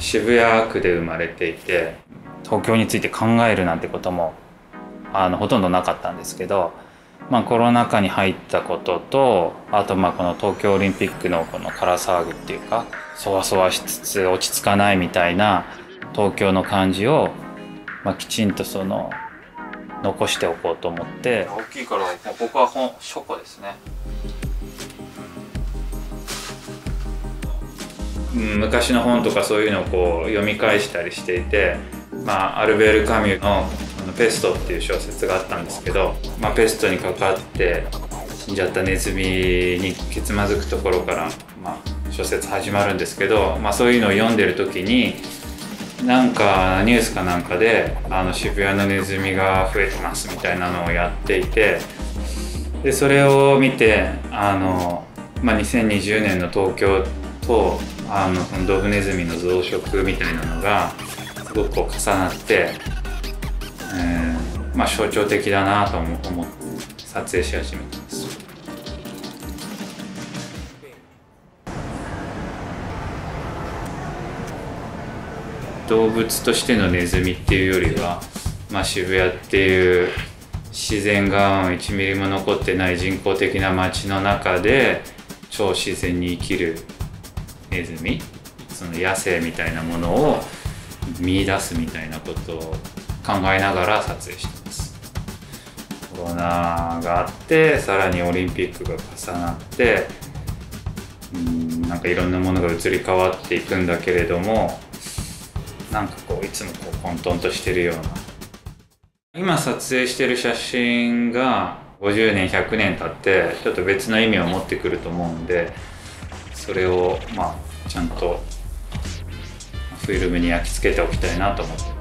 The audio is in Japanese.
渋谷区で生まれていて東京について考えるなんてこともあのほとんどなかったんですけど、まあ、コロナ禍に入ったこととあとまあこの東京オリンピックのこの空騒ぎっていうかそわそわしつつ落ち着かないみたいな東京の感じを、まあ、きちんとその残しておこうと思って大きいからここは本書庫ですね。昔の本とかそういうのをこう読み返したりしていて、まあ、アルベール・カミュの「ペスト」っていう小説があったんですけど、まあ、ペストにかかって死んじゃったネズミにけつまずくところから、まあ、小説始まるんですけど、まあ、そういうのを読んでる時になんかニュースかなんかであの渋谷のネズミが増えてますみたいなのをやっていてでそれを見てあの、まあ、2020年の東京ってとあのそのドブネズミの増殖みたいなのがすごくこう重なって、えーまあ、象徴的だなと思って撮影し始めてます。動物としてのネズミっていうよりは、まあ、渋谷っていう自然が1ミリも残ってない人工的な街の中で超自然に生きるネズミその野生みたいなものを見出すみたいなことを考えながら撮影してます。コロナがあってさらにオリンピックが重なってうんなんかいろんなものが移り変わっていくんだけれどもなんかこういつもこう混沌としてるような。今撮影してる写真が50年100年経ってちょっと別の意味を持ってくると思うんでそれをまあちゃんとフィルムに焼き付けておきたいなと思って。